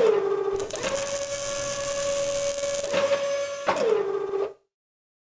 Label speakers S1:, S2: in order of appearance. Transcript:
S1: Thank you.